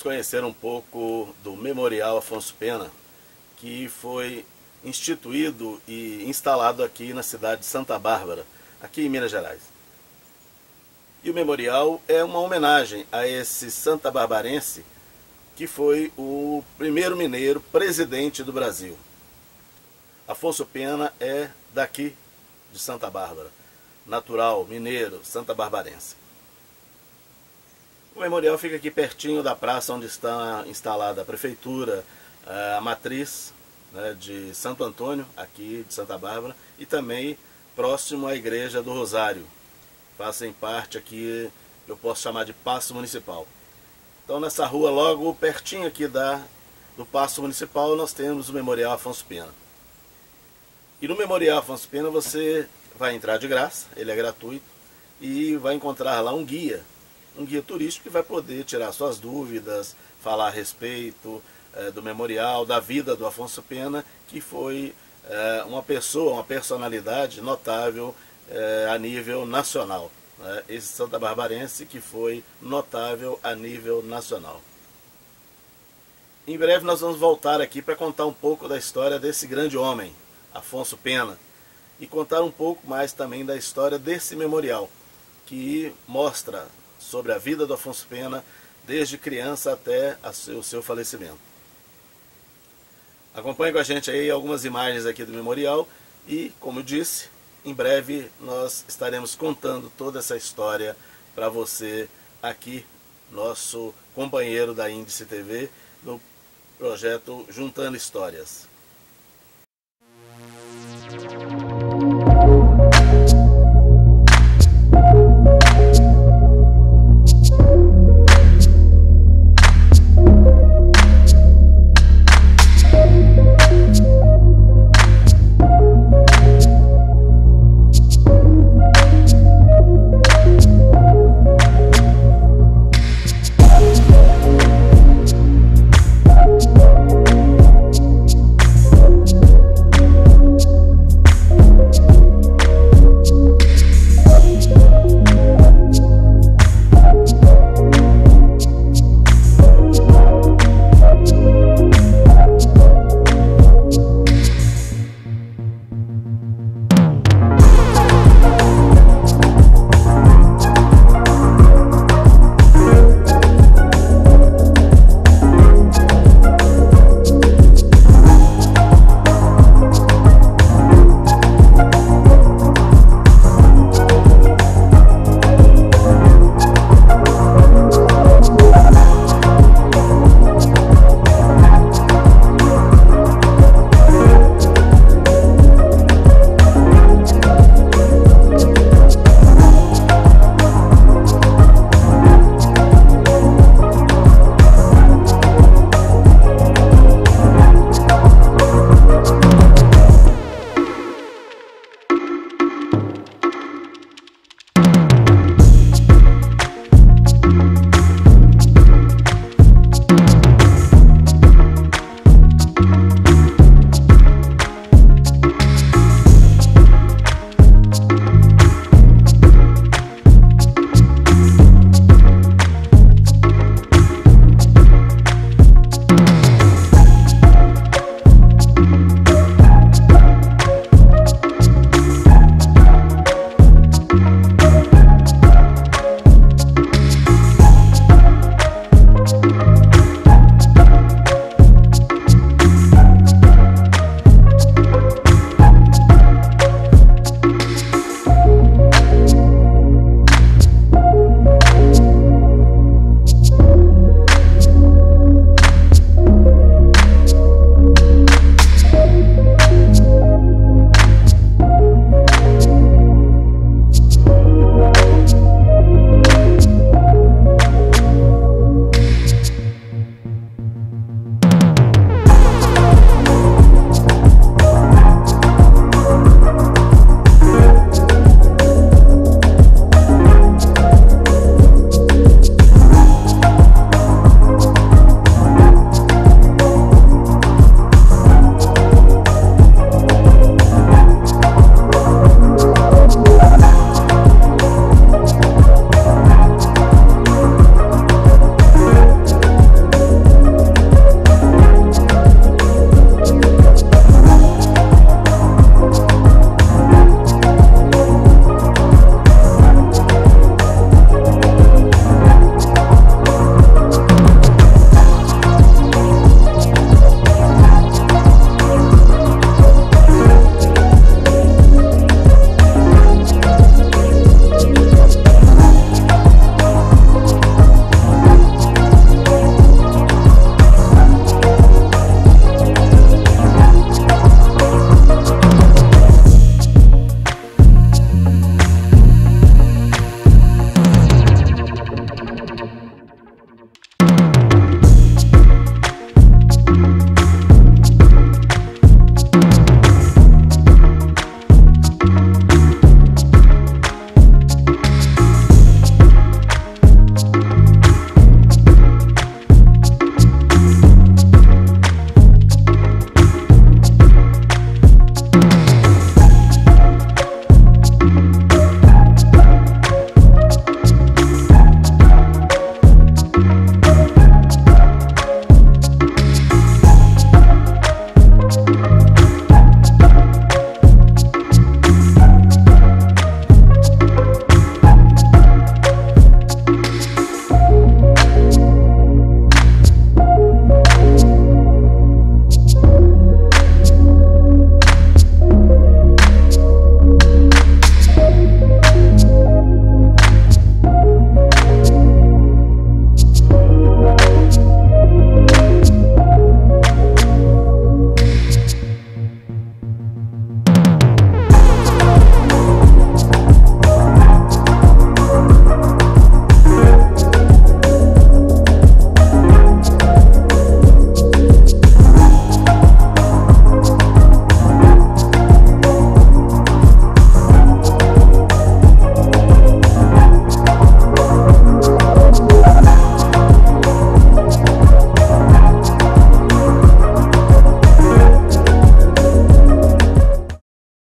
Vamos conhecer um pouco do Memorial Afonso Pena, que foi instituído e instalado aqui na cidade de Santa Bárbara, aqui em Minas Gerais. E o memorial é uma homenagem a esse santa barbarense que foi o primeiro mineiro presidente do Brasil. Afonso Pena é daqui de Santa Bárbara, natural, mineiro, santa barbarense. O memorial fica aqui pertinho da praça onde está instalada a prefeitura, eh, a matriz né, de Santo Antônio, aqui de Santa Bárbara, e também próximo à igreja do Rosário. Fazem parte aqui, eu posso chamar de Passo Municipal. Então nessa rua, logo pertinho aqui da, do Passo Municipal, nós temos o Memorial Afonso Pena. E no Memorial Afonso Pena você vai entrar de graça, ele é gratuito, e vai encontrar lá um guia, um guia turístico que vai poder tirar suas dúvidas, falar a respeito é, do memorial, da vida do Afonso Pena, que foi é, uma pessoa, uma personalidade notável é, a nível nacional. Né? Esse Santa Barbarense que foi notável a nível nacional. Em breve nós vamos voltar aqui para contar um pouco da história desse grande homem, Afonso Pena, e contar um pouco mais também da história desse memorial, que mostra sobre a vida do Afonso Pena desde criança até o seu falecimento. Acompanhe com a gente aí algumas imagens aqui do memorial e, como eu disse, em breve nós estaremos contando toda essa história para você aqui, nosso companheiro da Índice TV, no projeto Juntando Histórias.